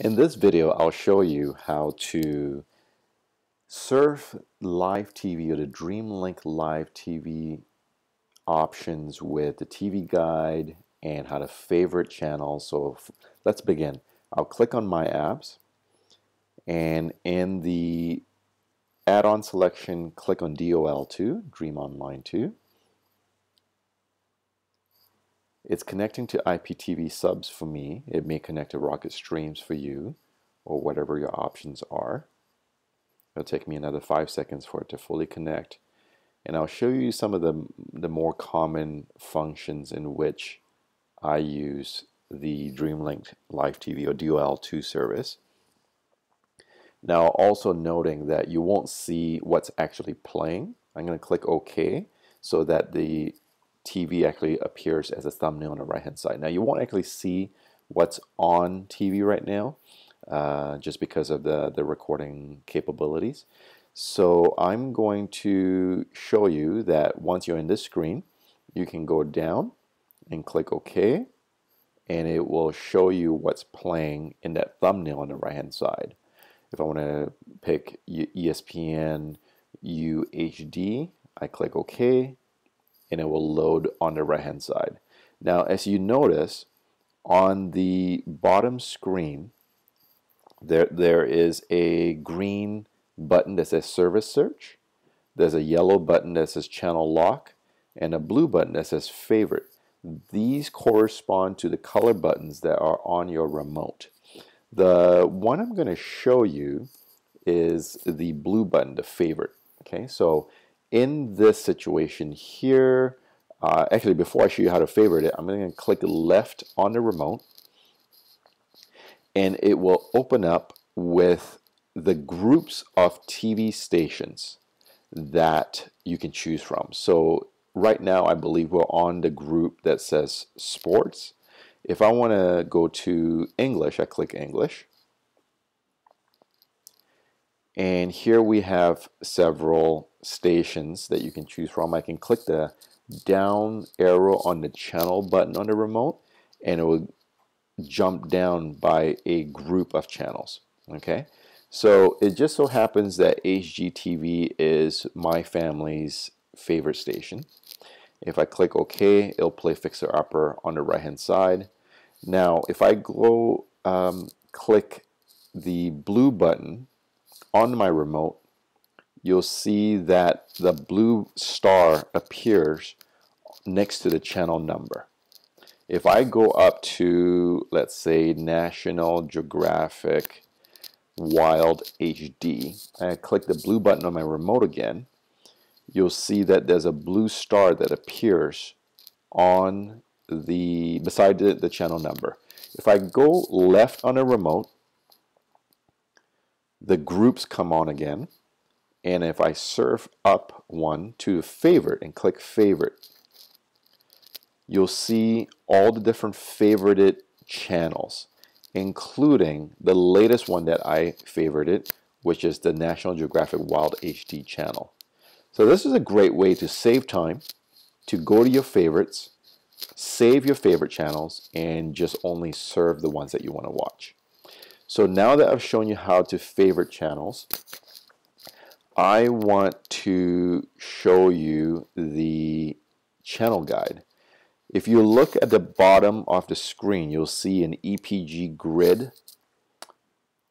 In this video, I'll show you how to surf live TV or the DreamLink live TV options with the TV guide and how to favorite channels. So let's begin. I'll click on My Apps and in the add-on selection, click on DOL2, Dream Online 2. It's connecting to IPTV subs for me. It may connect to Rocket Streams for you or whatever your options are. It'll take me another five seconds for it to fully connect. And I'll show you some of the, the more common functions in which I use the DreamLink Live TV or DOL2 service. Now also noting that you won't see what's actually playing. I'm going to click OK so that the TV actually appears as a thumbnail on the right hand side. Now you won't actually see what's on TV right now uh, just because of the, the recording capabilities. So I'm going to show you that once you're in this screen, you can go down and click OK and it will show you what's playing in that thumbnail on the right hand side. If I want to pick ESPN UHD, I click OK and it will load on the right hand side. Now as you notice on the bottom screen there there is a green button that says service search. There's a yellow button that says channel lock and a blue button that says favorite. These correspond to the color buttons that are on your remote. The one I'm going to show you is the blue button the favorite okay? So in this situation here, uh, actually before I show you how to favorite it, I'm going to click left on the remote and it will open up with the groups of TV stations that you can choose from. So right now I believe we're on the group that says sports. If I want to go to English, I click English. And here we have several stations that you can choose from. I can click the down arrow on the channel button on the remote and it will jump down by a group of channels. Okay, so it just so happens that HGTV is my family's favorite station. If I click OK, it'll play Fixer Upper on the right hand side. Now, if I go um, click the blue button on my remote, you'll see that the blue star appears next to the channel number. If I go up to, let's say, National Geographic Wild HD, and I click the blue button on my remote again, you'll see that there's a blue star that appears on the beside the, the channel number. If I go left on a remote, the groups come on again. And if I surf up one to favorite and click favorite, you'll see all the different favorited channels, including the latest one that I favorited, which is the National Geographic Wild HD channel. So this is a great way to save time, to go to your favorites, save your favorite channels, and just only serve the ones that you want to watch. So now that I've shown you how to favorite channels, I want to show you the channel guide. If you look at the bottom of the screen, you'll see an EPG grid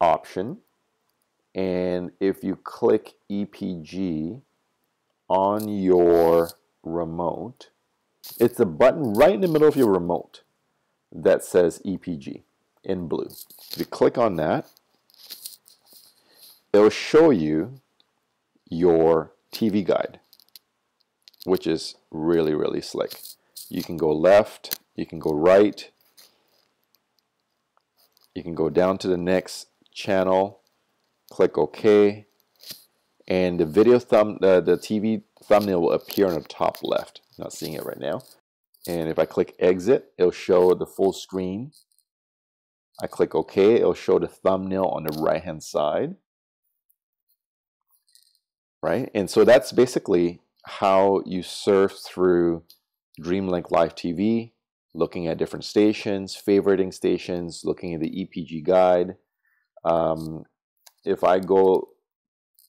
option. And if you click EPG on your remote, it's a button right in the middle of your remote that says EPG in blue. If you click on that, it'll show you your TV guide, which is really, really slick. You can go left, you can go right, you can go down to the next channel, click OK, and the video thumb, uh, the TV thumbnail will appear on the top left. not seeing it right now. And if I click exit, it'll show the full screen I click OK, it'll show the thumbnail on the right hand side. Right? And so that's basically how you surf through DreamLink Live TV, looking at different stations, favoriting stations, looking at the EPG guide, Um, if I go,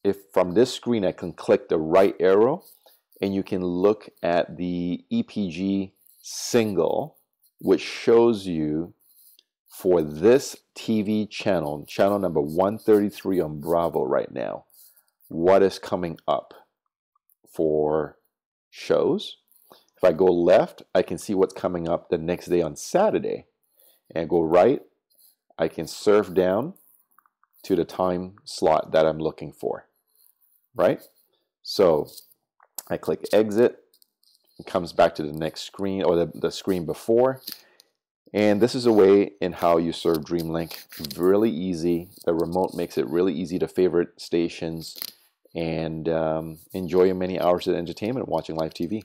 if from this screen I can click the right arrow and you can look at the EPG single, which shows you for this TV channel, channel number 133 on Bravo right now, what is coming up for shows. If I go left, I can see what's coming up the next day on Saturday. And go right, I can surf down to the time slot that I'm looking for, right? So I click exit, it comes back to the next screen or the, the screen before. And this is a way in how you serve DreamLink. Really easy. The remote makes it really easy to favorite stations and um, enjoy your many hours of entertainment watching live TV.